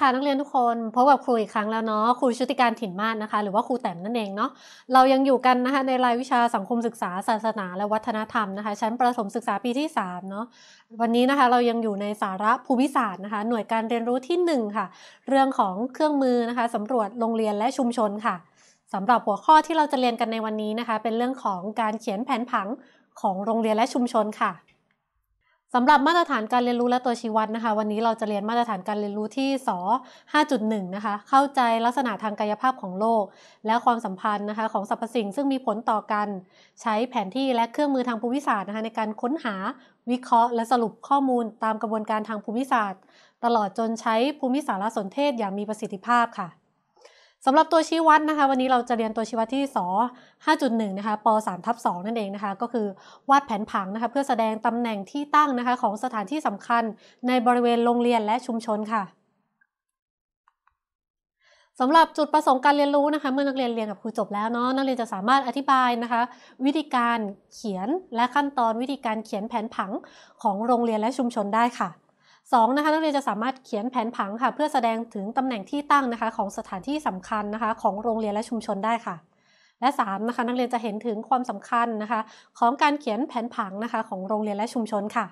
ค่ะนักเรียนทุกคนพบกับครูอีกครั้งแล้วเนาะครูชุติการถิ่นมาศนะคะ หรือว่าครูแต้มนั่นเองเนาะเรายังอยู่กันนะคะในรายวิชาสังคมศึกษาศาสนา และวัฒนธรรมนะคะ ชั้นประถมศึกษาปีที่3เนาะวันนี้นะคะเรายังอยู่ในสาระภูมิศาสตร์นะคะ หน่วยการเรียนรู้ที่1ค่ะ เรื่องของเครื่องมือนะคะสำรวจโรงเรียนและชุมชนค่ะสำหรับหัวข้อที่เราจะเรียนกันในวันนี้นะคะ เป็นเรื่องของการเขียนแผนผังของโรงเรียนและชุมชนค่ะ สำหรับมาตรฐานการเรียนรู้และตัวชี้วัดนะคะ วันนี้เราจะเรียนมาตรฐานการเรียนรู้ที่ส5.1 นะคะ เข้าใจลักษณะทางกายภาพของโลก และความสัมพันธ์นะคะของสรรพสิ่งซึ่งมีผลต่อกัน ใช้แผนที่และเครื่องมือทางภูมิศาสตร์นะคะในการค้นหาวิเคราะห์ และสรุปข้อมูลตามกระบวนการทางภูมิศาสตร์ ตลอดจนใช้ภูมิสารสนเทศอย่างมีประสิทธิภาพค่ะ สำหรับตัวชี้วัดนะคะ วันนี้เราจะเรียนตัวชี้วัดที่ส5.1 นะคะป3ทับ2นั่นเองนะคะ ก็คือวาดแผนผังนะคะ เพื่อแสดงตำแหน่งที่ตั้งนะคะ ของสถานที่สำคัญในบริเวณโรงเรียนและชุมชนค่ะสำหรับจุดประสงค์การเรียนรู้นะคะ เมื่อนักเรียนเรียนกับครูจบแล้วเนาะนักเรียนจะสามารถอธิบายนะคะ วิธีการเขียนและขั้นตอนวิธีการเขียนแผนผังของโรงเรียนและชุมชนได้ค่ะ 2นะคะนักเรียนจะสามารถเขียนแผนผังค่ะ เพื่อแสดงถึงตำแหน่งที่ตั้งนะคะ ของสถานที่สำคัญนะคะ ของโรงเรียนและชุมชนได้ค่ะ และ3นะคะนักเรียนจะเห็นถึงความสำคัญนะคะ ของการเขียนแผนผังนะคะ ของโรงเรียนและชุมชนค่ะ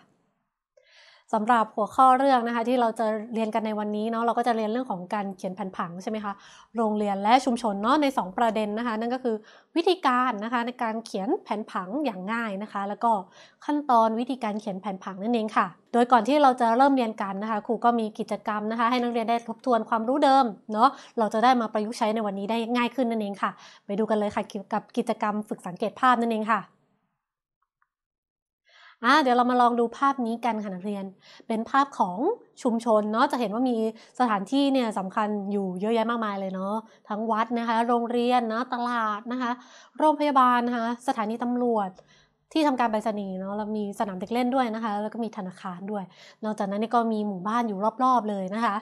สำหรับหัวข้อเรื่องนะคะที่เราจะเรียนกันในวันนี้เนาะเราก็จะเรียนเรื่องของการเขียนแผนผังใช่ไหมคะโรงเรียนและชุมชนเนาะใน 2 ประเด็นนะคะ นั่นก็คือวิธีการนะคะในการเขียนแผนผังอย่างง่ายนะคะ แล้วก็ขั้นตอนวิธีการเขียนแผนผังนั่นเองค่ะ โดยก่อนที่เราจะเริ่มเรียนกันนะคะ ครูก็มีกิจกรรมนะคะ ให้นักเรียนได้ทบทวนความรู้เดิมเนาะเราจะได้มาประยุกต์ใช้ในวันนี้ได้ง่ายขึ้นนั่นเองค่ะ ไปดูกันเลยค่ะกับกิจกรรมฝึกสังเกตภาพนั่นเองค่ะ อ่าเดี๋ยวเรามาลองดูภาพนี้กันค่ะนักเรียน เป็นภาพของชุมชนเนาะจะเห็นว่ามีสถานที่เนี่ยสำคัญอยู่เยอะแยะมากมายเลยเนาะทั้งวัดนะคะ โรงเรียนนะตลาดนะคะ โรงพยาบาลนะคะสถานีตำรวจ ที่ทำการไปรษณีย์เนาะแล้วมีสนามเด็กเล่นด้วยนะคะ แล้วก็มีธนาคารด้วย นอกจากนั้นนี่ก็มีหมู่บ้านอยู่รอบๆเลยนะคะ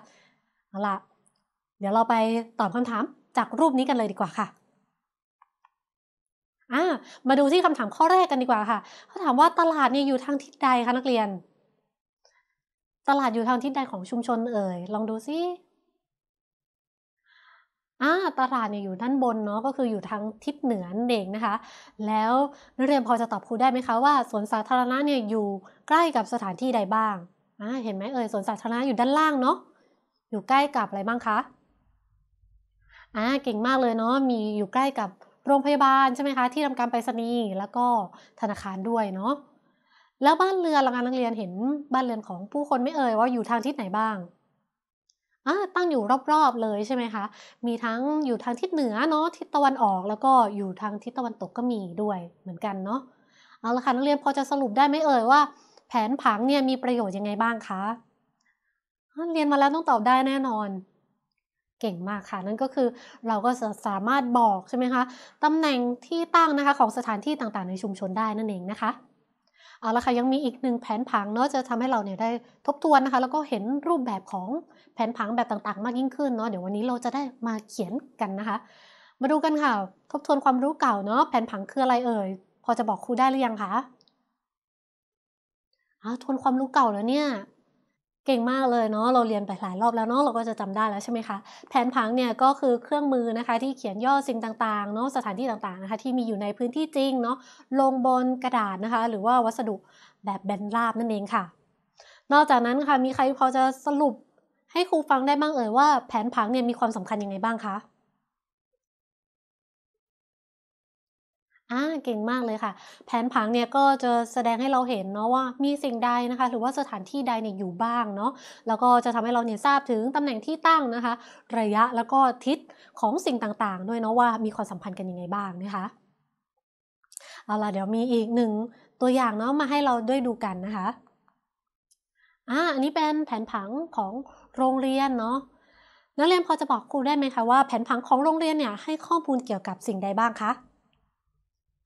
เอาล่ะเดี๋ยวเราไปตอบคำถามจากรูปนี้กันเลยดีกว่าค่ะ อ่ามาดูที่คำถามข้อแรกกันดีกว่าค่ะเขาถามว่าตลาดเนี่ยอยู่ทางทิศใดคะนักเรียน ตลาดอยู่ทางทิศใดของชุมชนเอ่ยลองดูซิอ่าตลาดเนี่ยอยู่ด้านบนเนาะก็คืออยู่ทางทิศเหนือนเด็กนะคะ แล้วนักเรียนพอจะตอบครูได้ไหมคะว่าสวนสาธารณะเนี่ยอยู่ใกล้กับสถานที่ใดบ้างอ่าเห็นไหมเอ่ยสวนสาธารณะอยู่ด้านล่างเนาะอยู่ใกล้กับอะไรบ้างคะอ่าเก่งมากเลยเนาะมีอยู่ใกล้กับ โรงพยาบาลใช่ไหมคะ ที่ทำการไปรษณีย์แล้วก็ธนาคารด้วยเนาะแล้วบ้านเรือนหละกันนักเรียนเห็นบ้านเรือนของผู้คนไม่เอ่ยว่าอยู่ทางทิศไหนบ้างอ่าตั้งอยู่รอบๆเลยใช่ไหมคะ มีทั้งอยู่ทางทิศเหนือเนาะทิศตะวันออก แล้วก็อยู่ทางทิศตะวันตกก็มีด้วยเหมือนกันเนาะเอาละค่ะนักเรียนพอจะสรุปได้ไหมเอ่ยว่า แผนผังเนี่ยมีประโยชน์ยังไงบ้างคะเรียนมาแล้วต้องตอบได้แน่นอน เก่งมากค่ะ นั่นก็คือเราก็จะสามารถบอกใช่ไหมคะตำแหน่งที่ตั้งนะคะของสถานที่ต่างๆ ในชุมชนได้นั่นเองนะคะเอาละค่ะยังมีอีกหนึ่งแผนผังเนาะจะทำให้เราเนี่ยได้ทบทวนนะคะ แล้วก็เห็นรูปแบบของแผนผังแบบต่างๆ มากยิ่งขึ้นเนาะเดี๋ยววันนี้เราจะได้มาเขียนกันนะคะ มาดูกันค่ะ ทบทวนความรู้เก่าเนาะแผนผังคืออะไรเอ่ยพอจะบอกครูได้หรือยังคะทวนความรู้เก่าแล้วเนี่ย เก่งมากเลยเนาะเราเรียนไปหลายรอบแล้วเนาะเราก็จะจำได้แล้วใช่ไหมคะแผนผังเนี่ยก็คือเครื่องมือนะคะที่เขียนย่อสิ่งต่างๆเนาะสถานที่ต่างๆนะคะที่มีอยู่ในพื้นที่จริงเนาะลงบนกระดาษนะคะ หรือว่าวัสดุแบบแบนราบนั่นเองค่ะ นอกจากนั้นค่ะมีใครพอจะสรุปให้ครูฟังได้บ้างเอ่ยว่าแผนผังเนี่ยมีความสำคัญยังไงบ้างคะ อ่าเก่งมากเลยค่ะ แผนผังเนี่ยก็จะแสดงให้เราเห็นเนาะว่ามีสิ่งใดนะคะ หรือว่าสถานที่ใดเนี่ยอยู่บ้างเนาะแล้วก็จะทำให้เราเนี่ยทราบถึงตำแหน่งที่ตั้งนะคะ ระยะแล้วก็ทิศของสิ่งต่างๆ ด้วยเนาะว่ามีความสัมพันธ์กันยังไงบ้างนะคะเอาล่ะเดี๋ยวมีอีกหนึ่งตัวอย่างเนาะมาให้เราด้วยดูกันนะคะอ่าอันนี้เป็นแผนผังของโรงเรียนเนาะนักเรียนพอจะบอกครูได้ไหมคะว่าแผนผังของโรงเรียนเนี่ยให้ข้อมูลเกี่ยวกับสิ่งใดบ้างคะ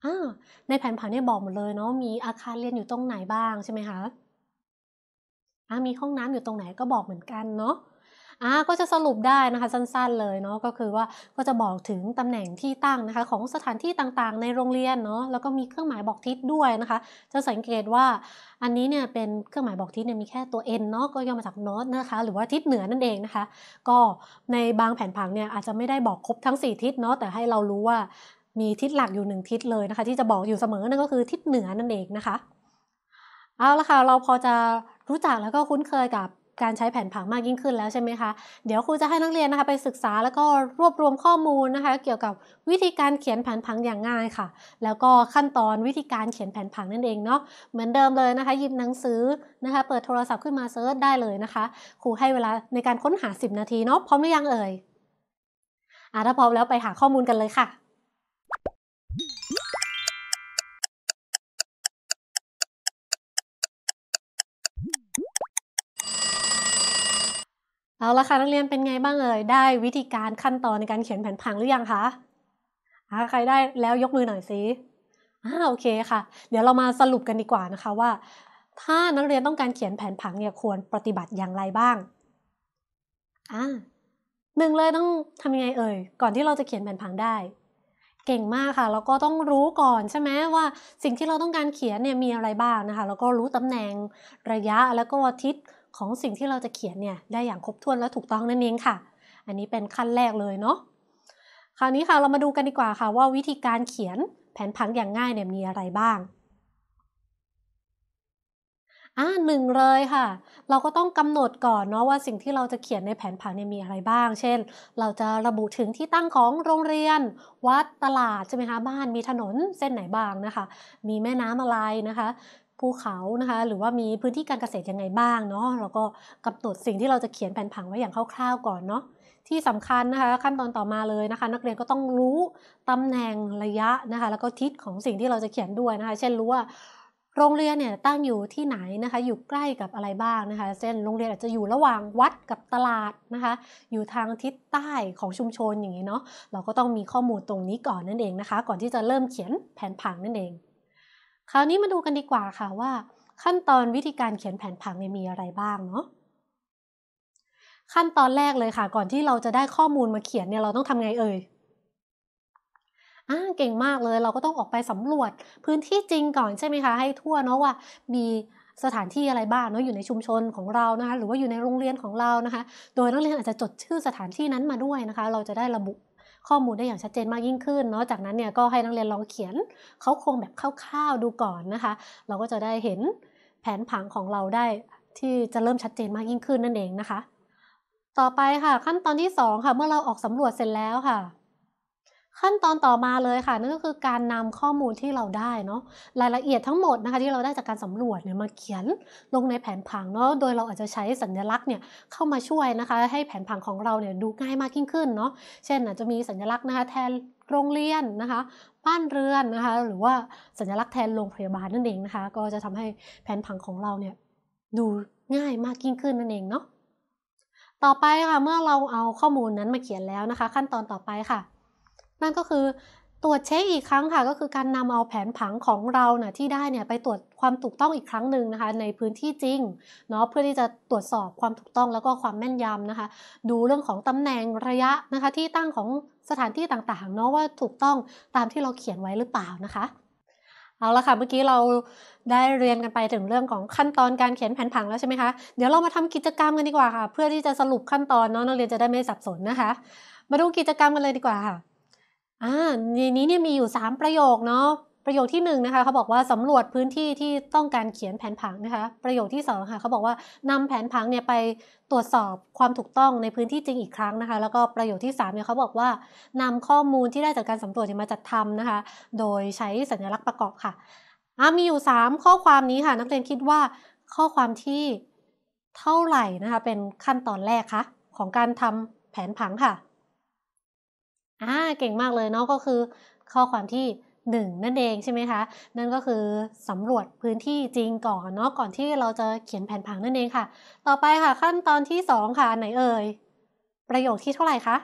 อา ในแผนผังเนี่ยบอกหมดเลยเนาะ มีอาคารเรียนอยู่ตรงไหนบ้างใช่ไหมคะอามีห้องน้ำอยู่ตรงไหนก็บอกเหมือนกันเนาะอ่าก็จะสรุปได้นะคะสั้นๆเลยเนาะก็คือว่าก็จะบอกถึงตำแหน่งที่ตั้งนะคะของสถานที่ต่างๆ ในโรงเรียนเนาะแล้วก็มีเครื่องหมายบอกทิศด้วยนะคะ จะสังเกตว่าอันนี้เนี่ยเป็นเครื่องหมายบอกทิศเนี่ยมีแค่ตัว n เนาะก็ย่อมาจาก north นะคะหรือว่าทิศเหนือนั่นเองนะคะ ก็ในบางแผนผังเนี่ยอาจจะไม่ได้บอกครบทั้ง 4 ทิศเนาะแต่ให้เรารู้ว่า มีทิศหลักอยู่หนึ่งทิศเลยนะคะ ที่จะบอกอยู่เสมอนั่นก็คือทิศเหนือนั่นเองนะคะ เอาละค่ะเราพอจะรู้จักแล้วก็คุ้นเคยกับการใช้แผนผังมากยิ่งขึ้นแล้วใช่ไหมคะ เดี๋ยวครูจะให้นักเรียนนะคะไปศึกษาแล้วก็รวบรวมข้อมูลนะคะ เกี่ยวกับวิธีการเขียนแผนผังอย่างง่ายค่ะ แล้วก็ขั้นตอนวิธีการเขียนแผนผังนั่นเองเนาะ เหมือนเดิมเลยนะคะ หยิบหนังสือนะคะ เปิดโทรศัพท์ขึ้นมาเซิร์ชได้เลยนะคะ ครูให้เวลาในการค้นหา 10 นาทีเนาะ พร้อมหรือยังเอ่ย อะถ้าพร้อมแล้วไปหาข้อมูลกันเลยค่ะ เอาละค่ะนักเรียนเป็นไงบ้างเอ่ยได้วิธีการขั้นตอนในการเขียนแผนผังหรือยังคะใครได้แล้วยกมือหน่อยสิอ่าโอเคค่ะ เดี๋ยวเรามาสรุปกันดีกว่านะคะว่า ถ้านักเรียนต้องการเขียนแผนผังเนี่ยควรปฏิบัติอย่างไรบ้างอ่าหนึ่งเลยต้องทำยังไงเอ่ยก่อนที่เราจะเขียนแผนผังได้ เก่งมากค่ะแล้วก็ต้องรู้ก่อนใช่ไหมว่าสิ่งที่เราต้องการเขียนเนี่ยมีอะไรบ้างนะคะ แล้วก็รู้ตำแหน่งระยะแล้วก็ทิศ ของสิ่งที่เราจะเขียนเนี่ยได้อย่างครบถ้วนและถูกต้องนั่นเองค่ะ อันนี้เป็นขั้นแรกเลยเนาะคราวนี้ค่ะเรามาดูกันดีกว่าค่ะว่าวิธีการเขียนแผนผังอย่างง่ายเนี่ยมีอะไรบ้างอ่าหนึ่งเลยค่ะ เราก็ต้องกำหนดก่อนเนาะว่าสิ่งที่เราจะเขียนในแผนผังเนี่ยมีอะไรบ้าง เช่น เราจะระบุถึงที่ตั้งของโรงเรียน วัดตลาดใช่ไหมคะบ้านมีถนนเส้นไหนบ้างนะคะ มีแม่น้ำอะไรนะคะ ภูเขานะคะหรือว่ามีพื้นที่การเกษตรยังไงบ้างเนาะแล้วก็กำหนดสิ่งที่เราจะเขียนแผนผังไว้อย่างคร่าวๆก่อนเนาะที่สำคัญนะคะขั้นตอนต่อมาเลยนะคะ นักเรียนก็ต้องรู้ตำแหน่งระยะนะคะ แล้วก็ทิศของสิ่งที่เราจะเขียนด้วยนะคะ เช่นรู้ว่าโรงเรียนเนี่ยตั้งอยู่ที่ไหนนะคะ อยู่ใกล้กับอะไรบ้างนะคะ เช่นโรงเรียนอาจจะอยู่ระหว่างวัดกับตลาดนะคะ อยู่ทางทิศใต้ของชุมชนอย่างนี้เนาะเราก็ต้องมีข้อมูลตรงนี้ก่อนนั่นเองนะคะ ก่อนที่จะเริ่มเขียนแผนผังนั่นเอง คราวนี้มาดูกันดีกว่าค่ะว่า ขั้นตอนวิธีการเขียนแผนผังมีอะไรบ้างเนาะขั้นตอนแรกเลยค่ะ ก่อนที่เราจะได้ข้อมูลมาเขียนเนี่ยเราต้องทำไงเอ่ยอ่าเก่งมากเลยเราก็ต้องออกไปสำรวจพื้นที่จริงก่อนใช่ไหมคะ ให้ทั่วเนาะว่ามีสถานที่อะไรบ้างเนาะอยู่ในชุมชนของเรานะคะ หรือว่าอยู่ในโรงเรียนของเรานะคะ โดยนักเรียนอาจจะจดชื่อสถานที่นั้นมาด้วยนะคะ เราจะได้ระบุ ข้อมูลได้อย่างชัดเจนมากยิ่งขึ้นเนาะจากนั้นเนี่ยก็ให้นักเรียนลองเขียนเขาโครงแบบคร่าวๆดูก่อนนะคะ เราก็จะได้เห็นแผนผังของเราได้ที่จะเริ่มชัดเจนมากยิ่งขึ้นนั่นเองนะคะ ต่อไปค่ะขั้นตอนที่ 2 ค่ะ เมื่อเราออกสำรวจเสร็จแล้วค่ะ ขั้นตอนต่อมาเลยค่ะนั่นก็คือการนำข้อมูลที่เราได้เนาะรายละเอียดทั้งหมดนะคะที่เราได้จากการสำรวจเนี่ยมาเขียนลงในแผนผังเนาะโดยเราอาจจะใช้สัญลักษณ์เนี่ยเข้ามาช่วยนะคะ ให้แผนผังของเราเนี่ยดูง่ายมากยิ่งขึ้นเนาะเช่นอาจจะมีสัญลักษณ์นะคะแทนโรงเรียนนะคะ บ้านเรือนนะคะ หรือว่าสัญลักษณ์แทนโรงพยาบาลนั่นเองนะคะ ก็จะทำให้แผนผังของเราเนี่ยดูง่ายมากยิ่งขึ้นนั่นเองเนาะต่อไปค่ะเมื่อเราเอาข้อมูลนั้นมาเขียนแล้วนะคะ ขั้นตอนต่อไปค่ะ นั่นก็คือตรวจเช็คอีกครั้งค่ะ ก็คือการนำเอาแผนผังของเราเนี่ยที่ได้เนี่ยไปตรวจความถูกต้องอีกครั้งหนึ่งนะคะ ในพื้นที่จริงเนาะเพื่อที่จะตรวจสอบความถูกต้องแล้วก็ความแม่นยำนะคะ ดูเรื่องของตำแหน่งระยะนะคะ ที่ตั้งของสถานที่ต่างๆเนาะว่าถูกต้องตามที่เราเขียนไว้หรือเปล่านะคะเอาละค่ะเมื่อกี้เราได้เรียนกันไปถึงเรื่องของขั้นตอนการเขียนแผนผังแล้วใช่ไหมคะเดี๋ยวเรามาทำกิจกรรมกันดีกว่าค่ะ เพื่อที่จะสรุปขั้นตอนเนาะนักเรียนจะได้ไม่สับสนนะคะ มาดูกิจกรรมกันเลยดีกว่าค่ะ อ่าในนี้เนี่ยมีอยู่ 3 ประโยคเนาะประโยคที่1นนะคะเขาบอกว่าสำรวจพื้นที่ที่ต้องการเขียนแผนผังนะคะ ประโยคที่2ค่ะเขาบอกว่านำแผนผังเนี่ยไปตรวจสอบความถูกต้องในพื้นที่จริงอีกครั้งนะคะ แล้วก็ประโยคที่3เนี่ยเขาบอกว่านำข้อมูลที่ได้จากการสำรวจมาจัดทำนะคะ โดยใช้สัญลักษณ์ประกอบค่ะอ่ามีอยู่ 3 ข้อความนี้ค่ะนักเรียนคิดว่าข้อความที่เท่าไหร่นะคะเป็นขั้นตอนแรกคะของการทำแผนผังค่ะ อ่า เก่งมากเลยเนาะ ก็คือข้อความที่ 1 นั่นเองใช่ไหมคะ นั่นก็คือสำรวจพื้นที่จริงก่อนเนาะ ก่อนที่เราจะเขียนแผนผังนั่นเองค่ะ ต่อไปค่ะ ขั้นตอนที่ 2 ค่ะ ไหนเอ่ย ประโยคที่เท่าไหร่คะ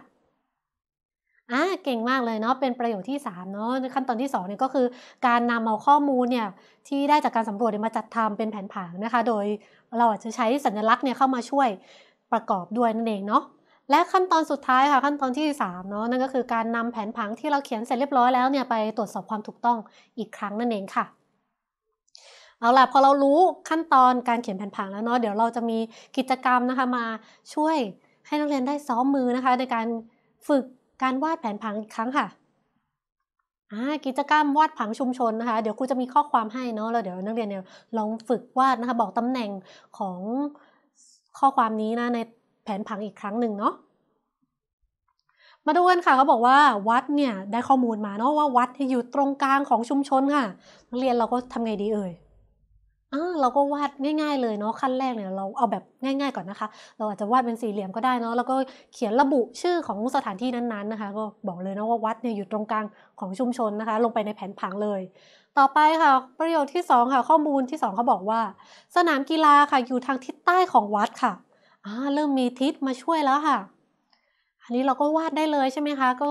อ่า เก่งมากเลยเนาะ เป็นประโยคที่ 3 เนาะ ขั้นตอนที่ 2 เนี่ยก็คือ การนำเอาข้อมูลเนี่ยที่ได้จากการสำรวจมาจัดทำเป็นแผนผังนะคะ โดยเราอาจจะใช้สัญลักษณ์เนี่ยเข้ามาช่วยประกอบด้วยนั่นเองเนาะ และขั้นตอนสุดท้ายค่ะขั้นตอนที่3เนาะนั่นก็คือการนำแผนผังที่เราเขียนเสร็จเรียบร้อยแล้วเนี่ยไปตรวจสอบความถูกต้องอีกครั้งนั่นเองค่ะเอาล่ะพอเรารู้ขั้นตอนการเขียนแผนผังแล้วเนาะเดี๋ยวเราจะมีกิจกรรมนะคะมาช่วยให้นักเรียนได้ซ้อมมือนะคะ ในการฝึกการวาดแผนผังอีกครั้งค่ะกิจกรรมวาดผังชุมชนนะคะ เดี๋ยวครูจะมีข้อความให้เนาะแล้วเดี๋ยวนักเรียนเนี่ยลองฝึกวาดนะคะ บอกตำแหน่งของข้อความนี้นะใน นผังอีกครั้งหนึ่งเนาะมาดูกันค่ะเขาบอกว่าวัดเนี่ยได้ข้อมูลมาเนาะว่าวัดที่อยู่ตรงกลางของชุมชนค่ะนักเรียนเราก็ทำไงดีเอ่ยอ่าเราก็วาดง่าย ๆ เลยเนาะขั้นแรกเนี่ยเราเอาแบบง่าย ๆก่อนนะคะ เราอาจจะวาดเป็นสี่เหลี่ยมก็ได้เนาะแล้วก็เขียนระบุชื่อของสถานที่นั้นๆนะคะ ก็บอกเลยนะว่าวัดเนี่ยอยู่ตรงกลางของชุมชนนะคะ ลงไปในแผนผังเลย ต่อไปค่ะ ประโยชน์ที่2ค่ะข้อมูลที่2เขาบอกว่า สนามกีฬาค่ะอยู่ทางทิศใต้ของวัดค่ะ อ่าเริ่มมีทิศมาช่วยแล้วค่ะ อันนี้เราก็วาดได้เลยใช่ไหมคะ ก็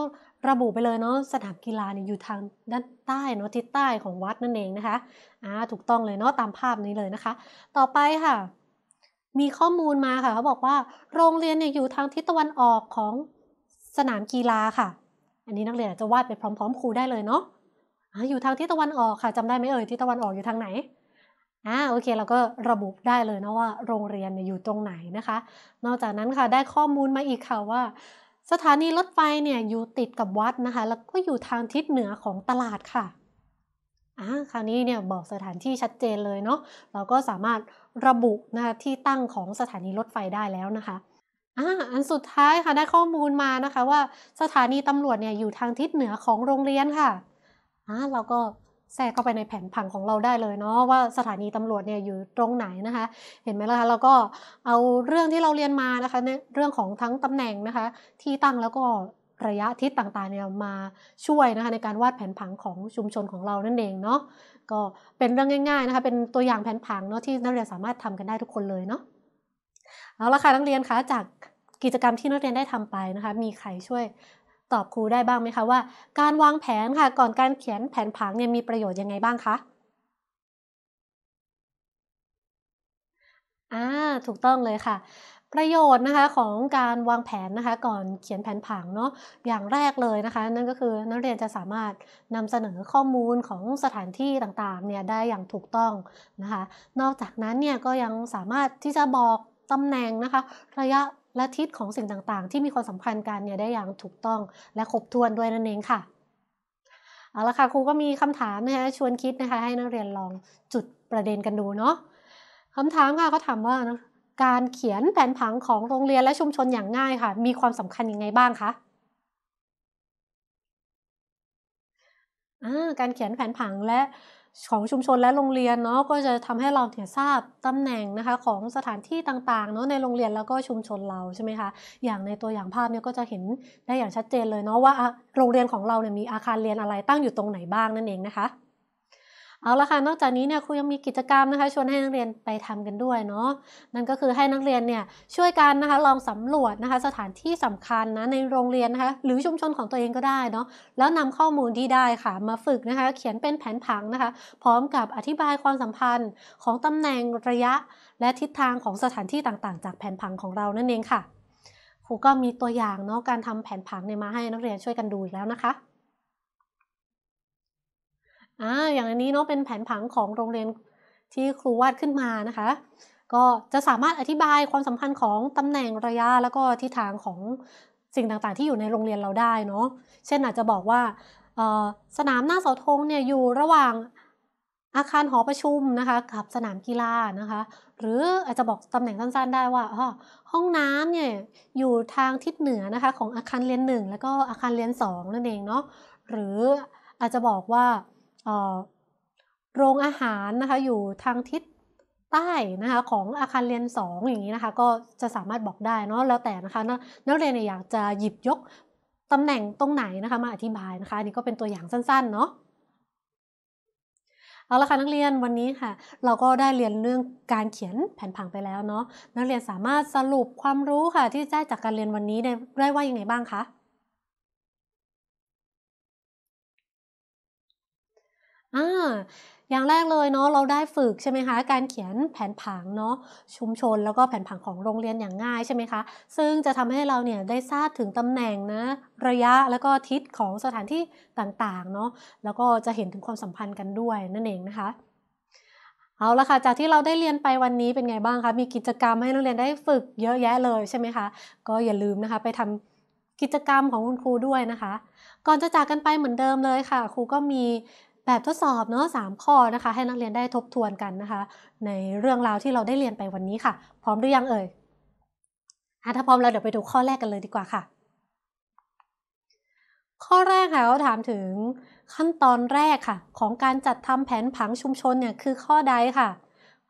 ระบุไปเลยเนาะสนามกีฬาเนี่ยอยู่ทางด้านใต้เนาะทิศใต้ของวัดนั่นเองนะคะอ่าถูกต้องเลยเนาะตามภาพนี้เลยนะคะ ต่อไปค่ะ มีข้อมูลมาค่ะเขาบอกว่าโรงเรียนเนี่ยอยู่ทางทิศตะวันออกของสนามกีฬาค่ะ อันนี้นักเรียนจะวาดไปพร้อม ๆ ครูได้เลยเนาะอ่าอยู่ทางทิศตะวันออกค่ะจำได้ไหมเอ่ยทิศตะวันออกอยู่ทางไหน อ่าโอเคเราก็ระบุได้เลยนะว่าโรงเรียนเนี่ยอยู่ตรงไหนนะคะ นอกจากนั้นค่ะได้ข้อมูลมาอีกค่ะว่า สถานีรถไฟเนี่ยอยู่ติดกับวัดนะคะ แล้วก็อยู่ทางทิศเหนือของตลาดค่ะอ่าคราวนี้เนี่ยบอกสถานที่ชัดเจนเลยเนาะเราก็สามารถระบุนะคะที่ตั้งของสถานีรถไฟได้แล้วนะคะอ่าอันสุดท้ายค่ะได้ข้อมูลมานะคะว่าสถานีตำรวจเนี่ยอยู่ทางทิศเหนือของโรงเรียนค่ะอ่าเราก็ แทรกเข้าไปในแผนผังของเราได้เลยเนาะว่าสถานีตำรวจเนี่ยอยู่ตรงไหนนะคะ เห็นไหมล่ะคะเราก็เอาเรื่องที่เราเรียนมานะคะในเรื่องของทั้งตำแหน่งนะคะ ที่ตั้งแล้วก็ระยะทิศต่างๆเนี่ยมาช่วยนะคะในการวาดแผนผังของชุมชนของเรานั่นเองเนาะก็เป็นเรื่องง่าย ๆนะคะ เป็นตัวอย่างแผนผังเนาะที่นักเรียนสามารถทำกันได้ทุกคนเลยเนาะเอาละค่ะนักเรียนคะจากกิจกรรมที่นักเรียนได้ทำไปนะคะ มีใครช่วย ตอบครูได้บ้างไหมคะว่า การวางแผนค่ะ ก่อนการเขียนแผนผังเนี่ยมีประโยชน์ยังไงบ้างคะอ่าถูกต้องเลยค่ะ ประโยชน์นะคะของการวางแผนนะคะ ก่อนเขียนแผนผังเนาะอย่างแรกเลยนะคะ นั่นก็คือนักเรียนจะสามารถนำเสนอข้อมูลของสถานที่ต่างๆเนี่ยได้อย่างถูกต้องนะคะ นอกจากนั้นเนี่ยก็ยังสามารถที่จะบอกตำแหน่งนะคะ ระยะ และทิศของสิ่งต่างๆ ที่มีความสัมพันธ์กันเนี่ยได้อย่างถูกต้องและครบถ้วนด้วยนั่นเองค่ะเอาละค่ะครูก็มีคำถามนะคะชวนคิดนะคะ ให้นักเรียนลองจุดประเด็นกันดูเนาะคำถามค่ะเขาถามว่าการเขียนแผนผังของโรงเรียนและชุมชนอย่างง่ายค่ะ มีความสำคัญยังไงบ้างคะการเขียนแผนผังและ ของชุมชนและโรงเรียนเนาะก็จะทำให้เราเนี่ยทราบตำแหน่งนะคะของสถานที่ต่างๆเนาะในโรงเรียนแล้วก็ชุมชนเราใช่ไหมคะอย่างในตัวอย่างภาพเนี่ยก็จะเห็นได้อย่างชัดเจนเลยเนาะว่าโรงเรียนของเราเนี่ยมีอาคารเรียนอะไรตั้งอยู่ตรงไหนบ้างนั่นเองนะคะ เอาละค่ะนอกจากนี้เนี่ยครูยังมีกิจกรรมนะคะชวนให้นักเรียนไปทำกันด้วยเนาะนั่นก็คือให้นักเรียนเนี่ยช่วยกันนะคะลองสำรวจนะคะสถานที่สำคัญนะในโรงเรียนนะคะหรือชุมชนของตัวเองก็ได้เนาะแล้วนำข้อมูลที่ได้ค่ะ มาฝึกนะคะเขียนเป็นแผนผังนะคะ พร้อมกับอธิบายความสัมพันธ์ของตำแหน่งระยะ และทิศทางของสถานที่ต่างๆ จากแผนผังของเรานั่นเองค่ะครูก็มีตัวอย่างเนาะการทำแผนผังเนี่ยมาให้นักเรียนช่วยกันดูอีกแล้วนะคะ อ่าอย่างอันนี้เนาะเป็นแผนผังของโรงเรียนที่ครูวาดขึ้นมานะคะ ก็จะสามารถอธิบายความสัมพันธ์ของตำแหน่งระยะแล้วก็ทิศทางของสิ่งต่างๆ ที่อยู่ในโรงเรียนเราได้เนาะเช่นอาจจะบอกว่าสนามหน้าเสาธงเนี่ยอยู่ระหว่างอาคารหอประชุมนะคะกับสนามกีฬานะคะ หรืออาจจะบอกตำแหน่งสั้นๆได้ว่าห้องน้ำเนี่ยอยู่ทางทิศเหนือนะคะของอาคารเรียนหนึ่งแล้วก็อาคารเรียนสองนั่นเองเนาะหรืออาจจะบอกว่า โรงอาหารนะคะอยู่ทางทิศใต้นะคะของอาคารเรียน 2 อย่างนี้นะคะ ก็จะสามารถบอกได้เนาะแล้วแต่นะคะนักเรียนอยากจะหยิบยกตำแหน่งตรงไหนนะคะมาอธิบายนะคะนี่ก็เป็นตัวอย่างสั้นๆเนาะเอาละค่ะนักเรียนวันนี้ค่ะ เราก็ได้เรียนเรื่องการเขียนแผนผังไปแล้วเนาะนักเรียนสามารถสรุปความรู้ค่ะที่ได้จากการเรียนวันนี้ได้ว่ายังไงบ้างคะ อ่าอย่างแรกเลยเนาะเราได้ฝึกใช่ไหมคะ การเขียนแผนผังเนาะชุมชนแล้วก็แผนผังของโรงเรียนอย่างง่ายใช่ไหมคะ ซึ่งจะทำให้เราเนี่ยได้ทราบถึงตำแหน่งนะระยะแล้วก็ทิศของสถานที่ต่างๆเนาะแล้วก็จะเห็นถึงความสัมพันธ์กันด้วยนั่นเองนะคะเอาละค่ะจากที่เราได้เรียนไปวันนี้เป็นไงบ้างคะมีกิจกรรมให้นักเรียนได้ฝึกเยอะแยะเลยใช่ไหมคะก็อย่าลืมนะคะไปทำกิจกรรมของคุณครูด้วยนะคะ ก่อนจะจากกันไปเหมือนเดิมเลยค่ะ ครูก็มี แบบทดสอบเนาะสามข้อนะคะ ให้นักเรียนได้ทบทวนกันนะคะ ในเรื่องราวที่เราได้เรียนไปวันนี้ค่ะ พร้อมหรือยังเอ่ยถ้าพร้อมแล้วเดี๋ยวไปดูข้อแรกกันเลยดีกว่าค่ะ ข้อแรกค่ะเขาถามถึงขั้นตอนแรกค่ะ ของการจัดทำแผนผังชุมชนเนี่ยคือข้อใดค่ะ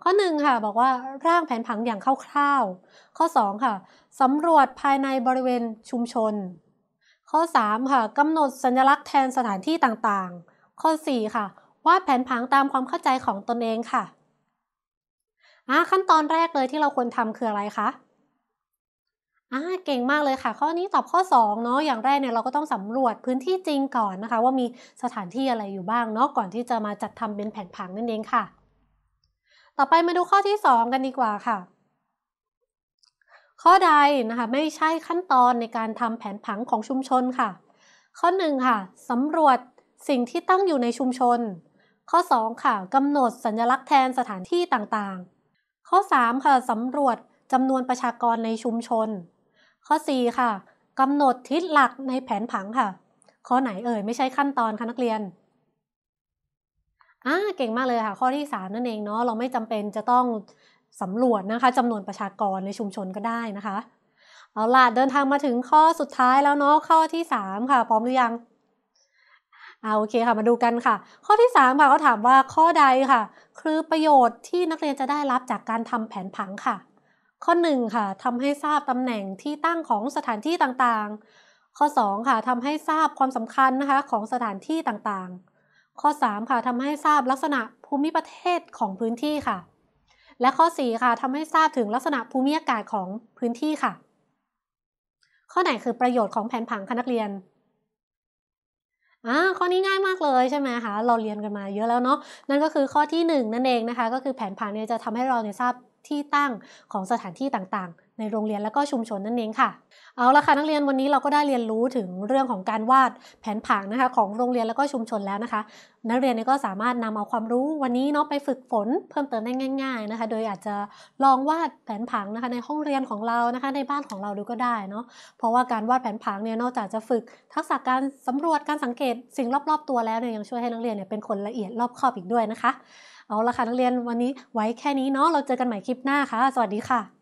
ข้อหนึ่งค่ะ บอกว่าร่างแผนผังอย่างคร่าวๆข้อ 2 ค่ะสำรวจภายในบริเวณชุมชน ข้อ 3 ค่ะกำหนดสัญลักษณ์แทนสถานที่ต่างๆ ข้อ 4 ค่ะ วาดแผนผังตามความเข้าใจของตนเองค่ะอ่าขั้นตอนแรกเลยที่เราควรทำคืออะไรคะอ่าเก่งมากเลยค่ะ ข้อนี้ตอบข้อ2เนาะอย่างแรกเนี่ยเราก็ต้องสำรวจพื้นที่จริงก่อนนะคะ ว่ามีสถานที่อะไรอยู่บ้างเนาะก่อนที่จะมาจัดทำเป็นแผนผังนั่นเองค่ะ ต่อไปมาดูข้อที่ 2 กันดีกว่าค่ะ ข้อใดนะคะไม่ใช่ขั้นตอนในการทำแผนผังของชุมชนค่ะ ข้อ1ค่ะสำรวจ สิ่งที่ตั้งอยู่ในชุมชน ข้อ 2 ค่ะกำหนดสัญลักษณ์แทนสถานที่ต่างๆ ข้อ 3 ค่ะสำรวจจำนวนประชากรในชุมชน ข้อ 4 ค่ะกำหนดทิศหลักในแผนผังค่ะ ข้อไหนเอ่ยไม่ใช่ขั้นตอนคะนักเรียนอ่าเก่งมากเลยค่ะ ข้อที่ 3 นั่นเองเนาะเราไม่จำเป็นจะต้องสำรวจนะคะจำนวนประชากรในชุมชนก็ได้นะคะ เอาล่ะเดินทางมาถึงข้อสุดท้ายแล้วเนาะข้อที่ 3 ค่ะ พร้อมหรือยัง อ่าโอเคค่ะมาดูกันค่ะ ข้อที่ 3 ค่ะเขาถามว่าข้อใดค่ะ คือประโยชน์ที่นักเรียนจะได้รับจากการทำแผนผังค่ะ ข้อ 1 ค่ะทำให้ทราบตำแหน่งที่ตั้งของสถานที่ต่างๆ ข้อ 2 ค่ะทำให้ทราบความสำคัญนะคะของสถานที่ต่างๆ ข้อ 3 ค่ะทำให้ทราบลักษณะภูมิประเทศของพื้นที่ค่ะ และข้อ 4 ค่ะทำให้ทราบถึงลักษณะภูมิอากาศของพื้นที่ค่ะ ข้อไหนคือประโยชน์ของแผนผังคะนักเรียน อ่าข้อนี้ง่ายมากเลยใช่ไหมคะเราเรียนกันมาเยอะแล้วเนาะนั่นก็คือข้อที่ 1นนั่นเองนะคะ ก็คือแผนผังเนี่ยจะทำให้เราเนี่ยทราบที่ตั้งของสถานที่ต่างๆ ในโรงเรียนและก็ชุมชนนั่นเองค่ะ เอาละค่ะนักเรียนวันนี้เราก็ได้เรียนรู้ถึงเรื่องของการวาดแผนผังนะคะของโรงเรียนและก็ชุมชนแล้วนะคะ นักเรียนก็สามารถนำเอาความรู้วันนี้เนาะไปฝึกฝนเพิ่มเติมได้ง่าย ๆนะคะ โดยอาจจะลองวาดแผนผังนะคะในห้องเรียนของเรานะคะ ในบ้านของเราดูก็ได้เนาะเพราะว่าการวาดแผนผังเนี่ยนอกจากจะฝึกทักษะการสำรวจการสังเกตสิ่งรอบๆตัวแล้วเนี่ยยังช่วยให้นักเรียนเนี่ยเป็นคนละเอียดรอบคอบอีกด้วยนะคะ เอาละค่ะนักเรียนวันนี้ไว้แค่นี้เนาะเราเจอกันใหม่คลิปหน้าค่ะ สวัสดีค่ะ